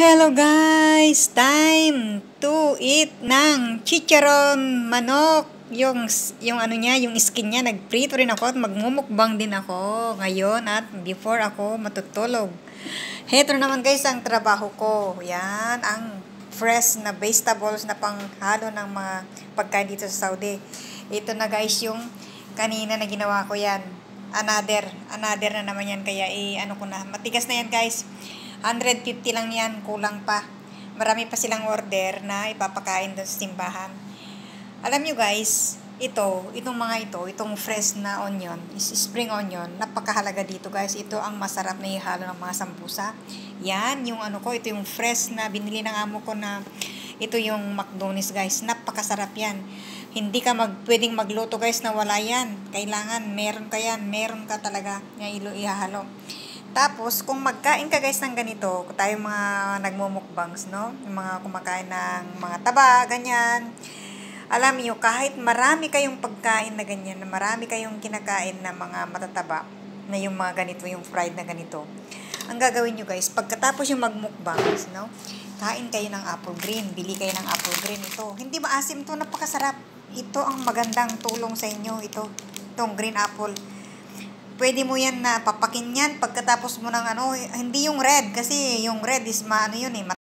Hello guys! Time to eat ng chicharon manok. Yung, yung ano niya, yung skin niya, nagprito rin ako at magmumukbang din ako ngayon at before ako matutulog. Heto naman guys ang trabaho ko. Yan, ang fresh na vegetables na panghalo ng mga pagkain dito sa Saudi. Ito na guys yung kanina na ginawa ko yan. Another, another na naman yan. Kaya eh, ano ko na, matigas na yan guys. 150 lang yan, kulang pa. Marami pa silang order na ipapakain doon sa simbahan. Alam nyo guys, ito, itong mga ito, itong fresh na onion, is spring onion, napakahalaga dito guys. Ito ang masarap na ihalo ng mga sambusa. Yan, yung ano ko, ito yung fresh na binili ng amo ko na ito yung McDonald's guys. Napakasarap yan. Hindi ka mag, pwedeng magluto guys na wala yan. Kailangan, meron ka yan. Meron ka talaga na ilo ihalo. Tapos, kung magkain ka guys ng ganito, tayo mga nagmumukbangs, no? Yung mga kumakain ng mga taba, ganyan. Alam niyo, kahit marami kayong pagkain na ganyan, na marami kayong kinakain na mga matataba, na yung mga ganito, yung fried na ganito, ang gagawin nyo guys, pagkatapos yung magmukbangs, no? Kain kayo ng apple green, bili kayo ng apple green ito. Hindi maasim to, napakasarap. Ito ang magandang tulong sa inyo, ito. Itong green apple pwede mo yan na papakin pagkatapos mo ng ano, hindi yung red kasi yung red is maano yun eh,